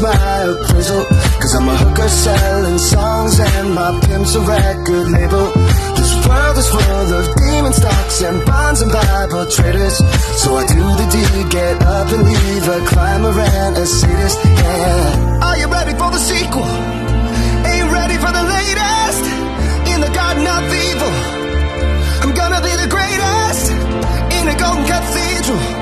my appraisal. Cause I'm a hooker selling songs and my pimp's a record label. This world is full of demon stocks and bonds and Bible traders. So I do the deed, get up and leave a climber and a sadist. Yeah. Are you ready for the sequel? Ain't ready for the latest. In the garden of evil. I'm gonna be the greatest. In a golden cathedral.